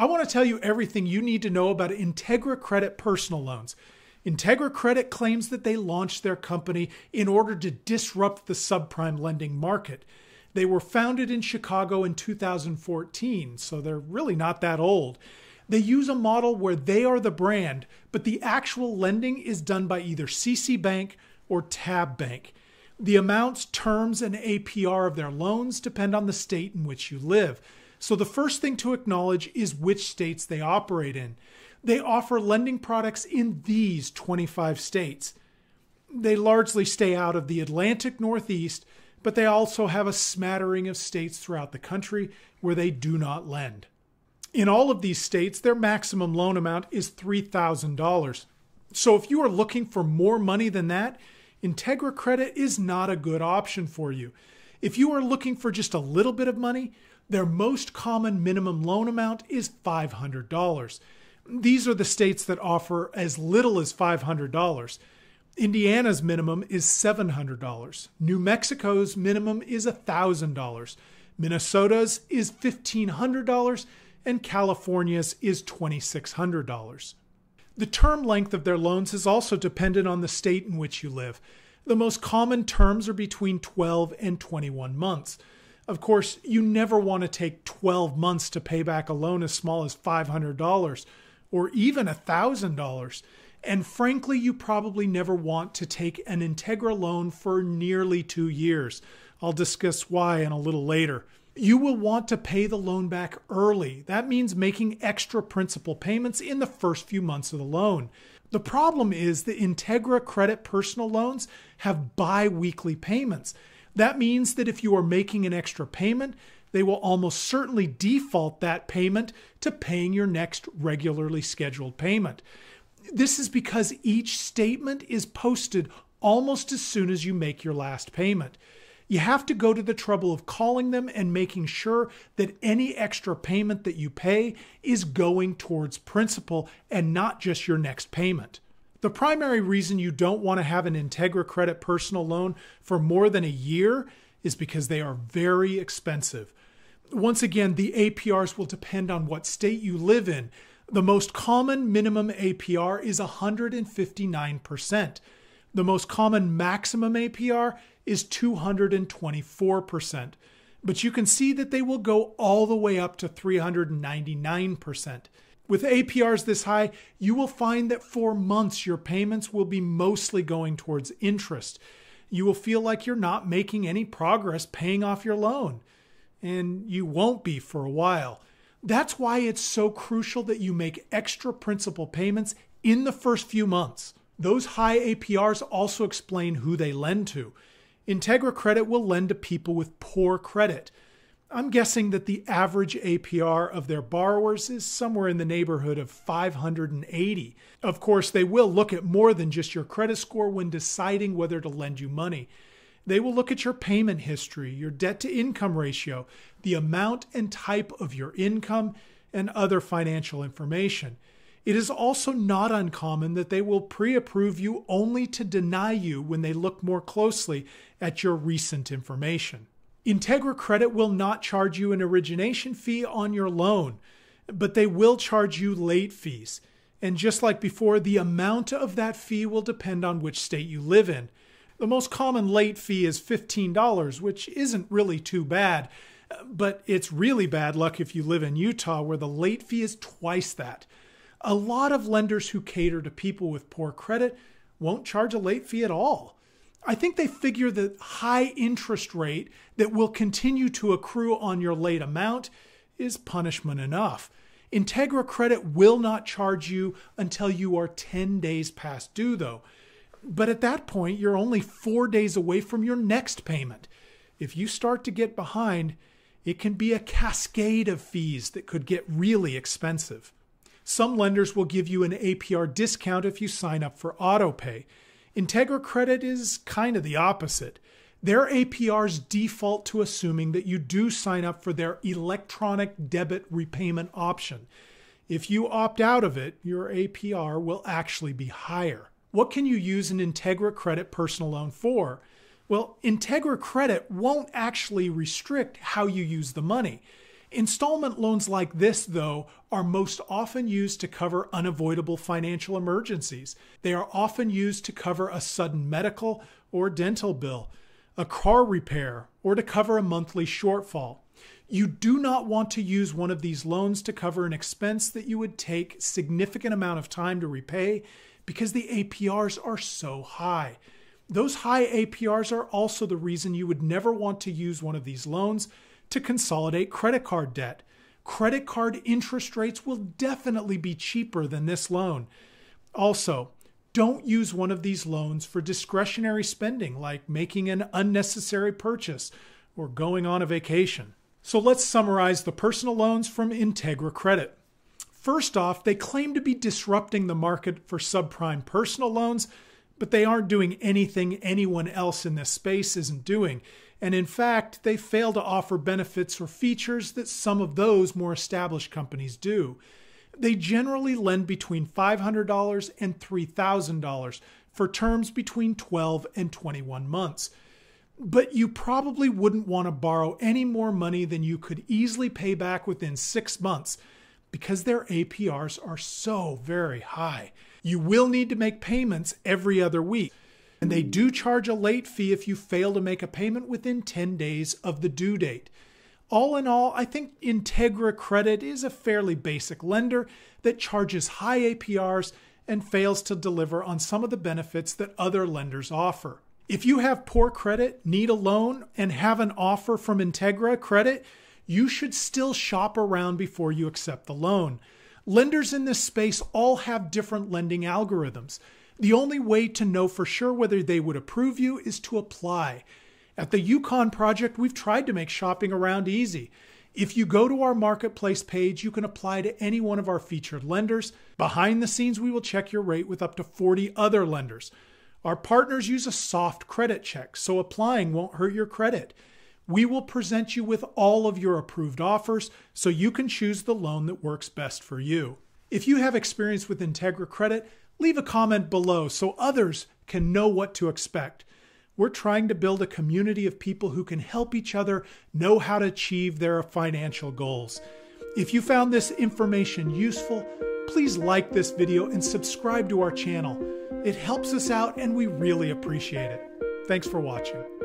I want to tell you everything you need to know about Integra Credit personal loans. Integra Credit claims that they launched their company in order to disrupt the subprime lending market. They were founded in Chicago in 2014, so they're really not that old. They use a model where they are the brand, but the actual lending is done by either CC Bank or Tab Bank. The amounts, terms, and APR of their loans depend on the state in which you live. So the first thing to acknowledge is which states they operate in. They offer lending products in these 25 states. They largely stay out of the Atlantic Northeast, but they also have a smattering of states throughout the country where they do not lend. In all of these states, their maximum loan amount is $3,000. So if you are looking for more money than that, Integra Credit is not a good option for you. If you are looking for just a little bit of money, their most common minimum loan amount is $500. These are the states that offer as little as $500. Indiana's minimum is $700. New Mexico's minimum is $1,000. Minnesota's is $1,500 and California's is $2,600. The term length of their loans is also dependent on the state in which you live. The most common terms are between 12 and 21 months. Of course, you never want to take 12 months to pay back a loan as small as $500 or even $1,000. And frankly, you probably never want to take an Integra loan for nearly two years. I'll discuss why in a little later. You will want to pay the loan back early. That means making extra principal payments in the first few months of the loan. The problem is that Integra credit personal loans have bi weekly payments. That means that if you are making an extra payment, they will almost certainly default that payment to paying your next regularly scheduled payment. This is because each statement is posted almost as soon as you make your last payment. You have to go to the trouble of calling them and making sure that any extra payment that you pay is going towards principal and not just your next payment. The primary reason you don't want to have an Integra Credit personal loan for more than a year is because they are very expensive. Once again, the APRs will depend on what state you live in. The most common minimum APR is 159%. The most common maximum APR is 224%. But you can see that they will go all the way up to 399%. With APRs this high, you will find that for months your payments will be mostly going towards interest. You will feel like you're not making any progress paying off your loan and you won't be for a while. That's why it's so crucial that you make extra principal payments in the first few months. Those high APRs also explain who they lend to. Integra Credit will lend to people with poor credit. I'm guessing that the average APR of their borrowers is somewhere in the neighborhood of 580. Of course, they will look at more than just your credit score when deciding whether to lend you money. They will look at your payment history, your debt to income ratio, the amount and type of your income, and other financial information. It is also not uncommon that they will pre approve you only to deny you when they look more closely at your recent information. Integra Credit will not charge you an origination fee on your loan, but they will charge you late fees. And just like before, the amount of that fee will depend on which state you live in. The most common late fee is $15, which isn't really too bad, but it's really bad luck if you live in Utah, where the late fee is twice that. A lot of lenders who cater to people with poor credit won't charge a late fee at all. I think they figure the high interest rate that will continue to accrue on your late amount is punishment enough. Integra Credit will not charge you until you are 10 days past due, though. But at that point, you're only four days away from your next payment. If you start to get behind, it can be a cascade of fees that could get really expensive. Some lenders will give you an APR discount if you sign up for autopay. Integra Credit is kind of the opposite. Their APRs default to assuming that you do sign up for their electronic debit repayment option. If you opt out of it, your APR will actually be higher. What can you use an Integra Credit personal loan for? Well, Integra Credit won't actually restrict how you use the money. Installment loans like this, though, are most often used to cover unavoidable financial emergencies. They are often used to cover a sudden medical or dental bill, a car repair, or to cover a monthly shortfall. You do not want to use one of these loans to cover an expense that you would take significant amount of time to repay because the APRs are so high. Those high APRs are also the reason you would never want to use one of these loans to consolidate credit card debt. Credit card interest rates will definitely be cheaper than this loan. Also, don't use one of these loans for discretionary spending like making an unnecessary purchase or going on a vacation. So let's summarize the personal loans from Integra Credit. First off, they claim to be disrupting the market for subprime personal loans, but they aren't doing anything anyone else in this space isn't doing and in fact, they fail to offer benefits or features that some of those more established companies do. They generally lend between $500 and $3,000 for terms between 12 and 21 months. But you probably wouldn't want to borrow any more money than you could easily pay back within six months because their APRs are so very high. You will need to make payments every other week. And they do charge a late fee if you fail to make a payment within 10 days of the due date. All in all, I think Integra Credit is a fairly basic lender that charges high APRs and fails to deliver on some of the benefits that other lenders offer. If you have poor credit, need a loan, and have an offer from Integra Credit, you should still shop around before you accept the loan. Lenders in this space all have different lending algorithms. The only way to know for sure whether they would approve you is to apply. At the Yukon Project, we've tried to make shopping around easy. If you go to our marketplace page, you can apply to any one of our featured lenders. Behind the scenes, we will check your rate with up to 40 other lenders. Our partners use a soft credit check, so applying won't hurt your credit. We will present you with all of your approved offers so you can choose the loan that works best for you. If you have experience with Integra Credit, leave a comment below so others can know what to expect. We're trying to build a community of people who can help each other know how to achieve their financial goals. If you found this information useful, please like this video and subscribe to our channel. It helps us out and we really appreciate it. Thanks for watching.